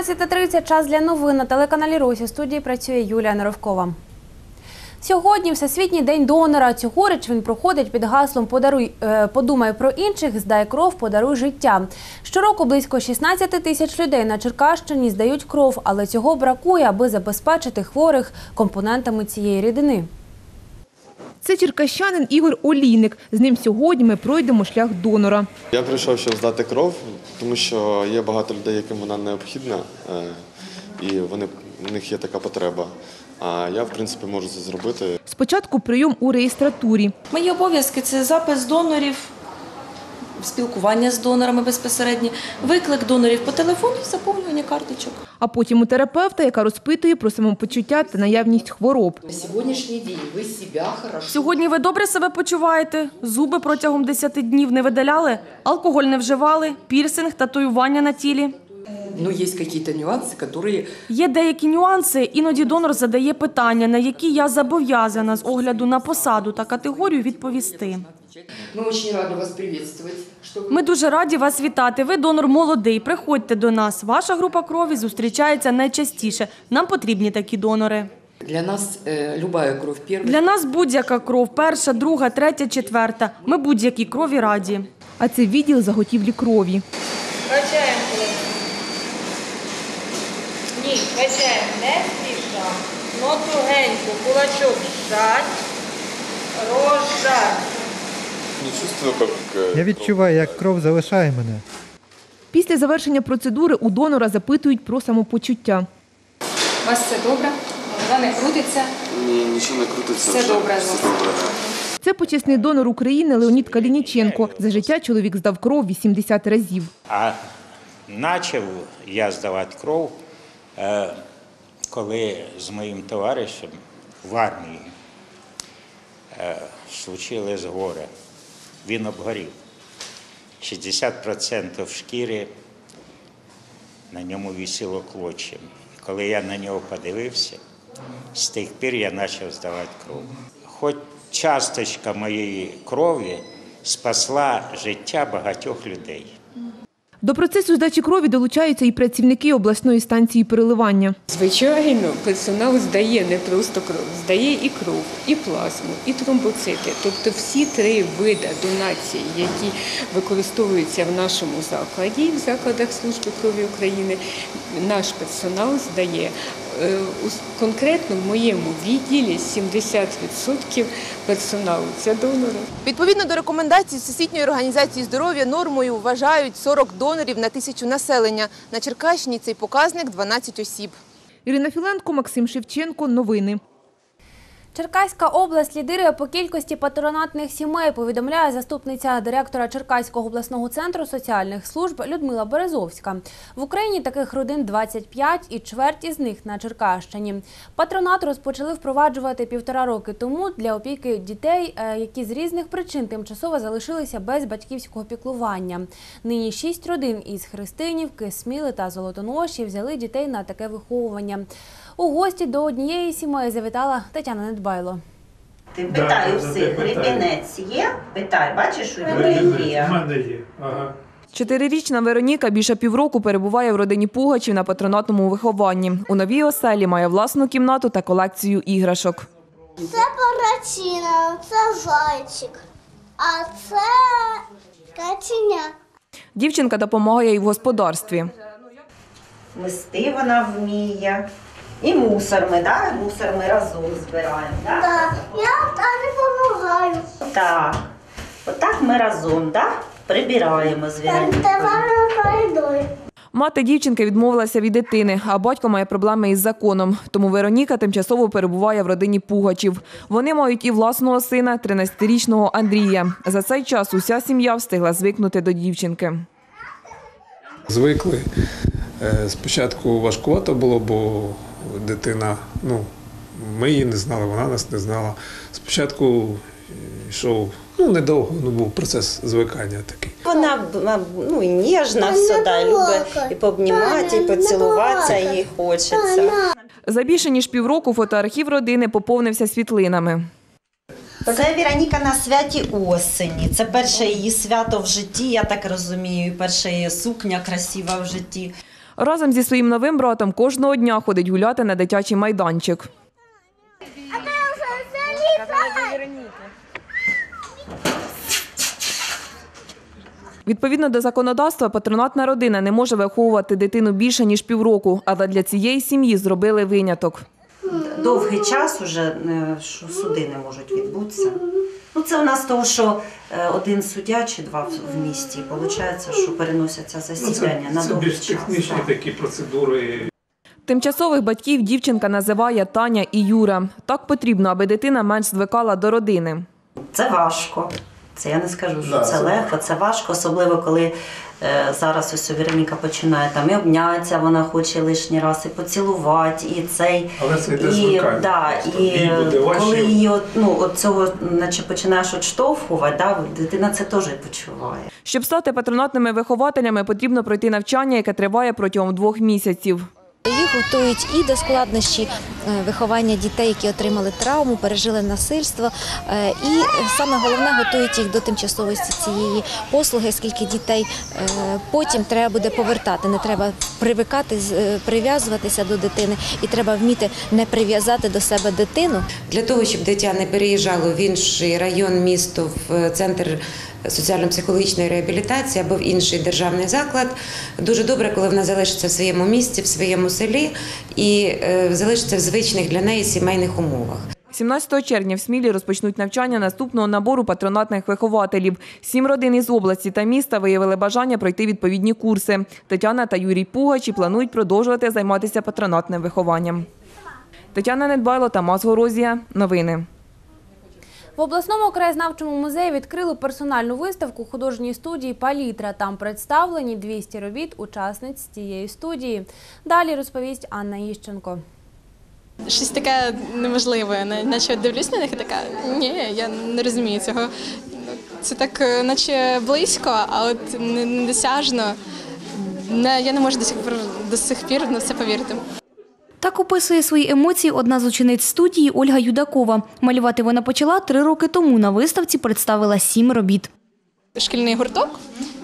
14.30 – час для новин на телеканалі Русь. У студії працює Юлія Неровкова. Сьогодні Всесвітній день донора. Цьогоріч він проходить під гаслом «Подаруй, е, подумай про інших, здай кров, подаруй життя». Щороку близько 16 тисяч людей на Черкащині здають кров, але цього бракує, аби забезпечити хворих компонентами цієї рідини. Це черкащанин Ігор Олійник. З ним сьогодні ми пройдемо шлях донора. Я прийшов, щоб здати кров, тому що є багато людей, яким вона необхідна, е, і вони, в них є така потреба. А я, в принципі, можу це зробити. Спочатку прийом у реєстратурі. Мої обов'язки це запис донорів, спілкування з донорами безпосередньо, виклик донорів по телефону і заповнювання карточок. А потім у терапевта, яка розпитує про самопочуття та наявність хвороб. На сегодняшний день вы себя хорошо Сьогодні ви добре себе почуваєте? Зуби протягом 10 днів не видаляли? Алкоголь не вживали? Пірсинг, татуювання на тілі? Но есть какие-то нюансы, которые Є деякі нюанси. Іноді донор задає питання, на які я зобов'язана з огляду на посаду та категорію відповісти. мы очень рады вас приветствовать. Что вы Ми дуже раді вас вітати. Ви донор молодий. Приходьте до нас. Ваша група крові зустрічається найчастіше. Нам потрібні такі донори. для нас э, любая кровь первая. Для нас будь-яка кров, перша, друга, третя, четверта. Ми будь-якій крові раді. А це відділ заготівлі крові. Качаємо кулак. Ні, качаємо не спіша. Но тугенько, кулачок зжать, розжать. Я відчуваю, як кров залишає мене. Після завершення процедури у донора запитують про самопочуття. У вас все добре? Голова не крутиться. Ні, нічого не крутиться. Все добре Все добре. Це почесний донор України Леонід Калініченко. За життя чоловік здав кров 80 разів. А почав я здавати кров, е, коли з моїм товаришем в армії е, случилось горе. Він обгорів. 60% шкіри на ньому вісіло клочем. Коли я на нього подивився, з тих пір я почав здавати кров. Хоч часточка моєї крові спасла життя багатьох людей. До процесу здачі крові долучаються і працівники обласної станції переливання. Звичайно, персонал здає не просто кров, здає і кров, і плазму, і тромбоцити. Тобто всі три види донації, які використовуються в нашому закладі, в закладах служби крові України, наш персонал здає. Е, у- Конкретно в моєму відділі 70% персоналу це донори. Відповідно до рекомендацій Всесвітньої організації здоров'я нормою вважають 40 донорів на тисячу населення. На Черкащині цей показник 12 осіб. Ірина Філенко, Максим Шевченко. Новини. Черкаська область лідирує по кількості патронатних сімей, повідомляє заступниця директора Черкаського обласного центру соціальних служб Людмила Березовська. В Україні таких родин 25 і чверть із них на Черкащині. Патронат розпочали впроваджувати півтора роки тому для опіки дітей, е, які з різних причин тимчасово залишилися без батьківського піклування. Нині шість родин із Христинівки, Сміли та Золотоноші взяли дітей на таке виховування. У гості до однієї сімей завітала Тетяна Недбайло. Ти питай у всіх, гребінець є? Питай, бачиш, у нього є. мене є. Ага. Чотирирічна Вероніка більше півроку перебуває в родині Пугачів на патронатному вихованні. У новій оселі має власну кімнату та колекцію іграшок. Це парачина, це зайчик, а це каченя. Дівчинка допомагає й в господарстві. Мести вона вміє. І мусор ми, да? Мусор ми разом збираємо, да? Так, я не допомагаю. Так. Отак ми разом, да? Прибираємо звіринку. Мати дівчинки відмовилася від дитини, а батько має проблеми із законом. Тому Вероніка тимчасово перебуває в родині Пугачів. Вони мають і власного сина, 13-річного Андрія. За цей час уся сім'я встигла звикнути до дівчинки. Звикли. Е, Спочатку важкувато було, бо дитина, ну, ми її не знали, вона нас не знала. Спочатку йшов, ну, недовго, ну, був процес звикання такий. Вона ну, і ніжна всюди, любить і пообнімати, і поцілуватися, їй хочеться. За більше ніж півроку фотоархів родини поповнився світлинами. Це Віроніка на святі осені. Це перше її свято в житті, я так розумію, перша її сукня красива в житті. Разом зі своїм новим братом кожного дня ходить гуляти на дитячий майданчик. Відповідно до законодавства, патронатна родина не може виховувати дитину більше ніж півроку, але для цієї сім'ї зробили виняток. Довгий час уже е, що суди не можуть відбутися. Ну, це у нас того, що е, один суддя чи два в- місті. Виходить, що переносяться засідання на це довгий більш технічні так. такі процедури. Тимчасових батьків дівчинка називає Таня і Юра. Так потрібно, аби дитина менш звикала до родини. Це важко. Це я не скажу, що Да, це це легко, це важко, особливо коли е, зараз ось Вероніка починає там і обнятися, вона хоче лишній раз і поцілувати, і цей. Але це йде і, да, і коли її от, ну, от цього наче починаєш відштовхувати, да, дитина це теж відчуває. Щоб стати патронатними вихователями, потрібно пройти навчання, яке триває протягом двох місяців. Їх готують і до складнощі виховання дітей, які отримали травму, пережили насильство. е, І саме головне готують їх до тимчасовості цієї послуги, оскільки дітей е, потім треба буде повертати. Не треба привикати, е, прив'язуватися до дитини, і треба вміти не прив'язати до себе дитину. Для того, щоб дитя не переїжджало в інший район, місто, в е, центр соціально-психологічної реабілітації або в інший державний заклад, дуже добре, коли вона залишиться в своєму місті, в своєму селі і е, залишиться в звичних для неї сімейних умовах. 17 червня в Смілі розпочнуть навчання наступного набору патронатних вихователів. Сім родин із області та міста виявили бажання пройти відповідні курси. Тетяна та Юрій Пугачі планують продовжувати займатися патронатним вихованням. Тетяна Недбайло, Тамас Горозія. Новини. В обласному краєзнавчому музеї відкрили персональну виставку художньої студії Палітра. Там представлені 200 робіт учасниць цієї студії. Далі розповість Анна Іщенко. Щось таке неможливе, наче дивлюсь на них і така, ні, я не розумію цього. Це так, е, наче близько, а от недосяжно. Не, я не можу до сих пір до сих пір на це повірити. Так описує свої емоції одна з учениць студії Ольга Юдакова. Малювати вона почала три роки тому. На виставці представила сім робіт. Шкільний гурток.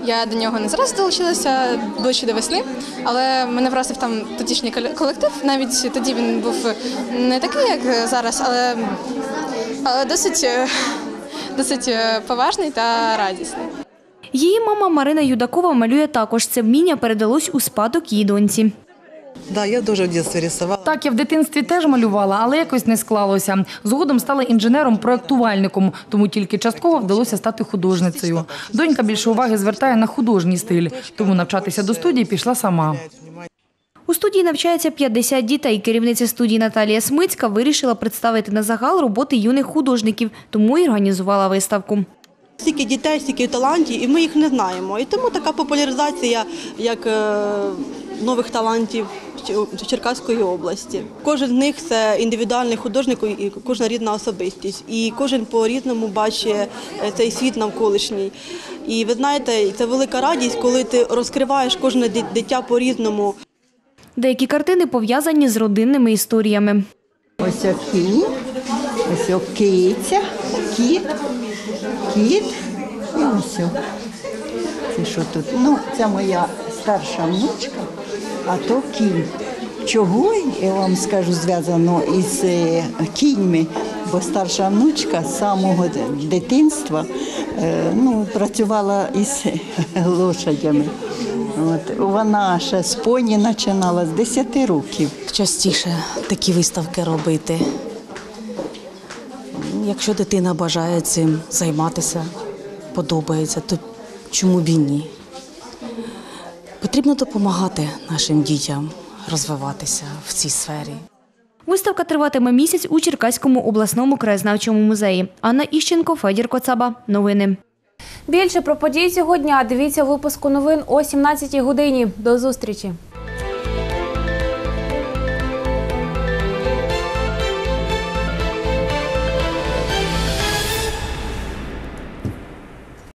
Я до нього не зараз долучилася ближче до весни, але мене вразив там тодішній колектив. Навіть тоді він був не такий, як зараз, але, але досить, е, досить е, поважний та радісний. Її мама Марина Юдакова малює також. Це вміння передалось у спадок її доньці. Да, я дуже в дитинстві рисувала. Так, я в дитинстві теж малювала, але якось не склалося. Згодом стала інженером-проектувальником, тому тільки частково вдалося стати художницею. Донька більше уваги звертає на художній стиль, тому навчатися до студії пішла сама. У студії навчається 50 дітей. Керівниця студії Наталія Смицька вирішила представити на загал роботи юних художників, тому й організувала виставку. Стільки дітей, стільки талантів, і ми їх не знаємо. І тому така популяризація як е, нових талантів Черкаської області. Кожен з них це індивідуальний художник і кожна рідна особистість. І кожен по-різному бачить е, цей світ навколишній. І ви знаєте, це велика радість, коли ти розкриваєш кожне дитя по-різному. Деякі картини пов'язані з родинними історіями. Ось кінь, ось киця, кіт, кіт і ось. Це що тут? Ну, це моя старша внучка, а то кінь. Чого я вам скажу зв'язано із е, кіньми, бо старша внучка з самого дитинства е, ну, працювала із лошадями. От, вона ще з поні починала з 10 років. частіше такі виставки робити. Якщо дитина бажає цим займатися, подобається, то чому б і ні? Потрібно допомагати нашим дітям розвиватися в цій сфері. Виставка триватиме місяць у Черкаському обласному краєзнавчому музеї. Анна Іщенко, Федір Коцаба. Новини. Більше про події цього дня дивіться у випуску новин о 17 годині. До зустрічі!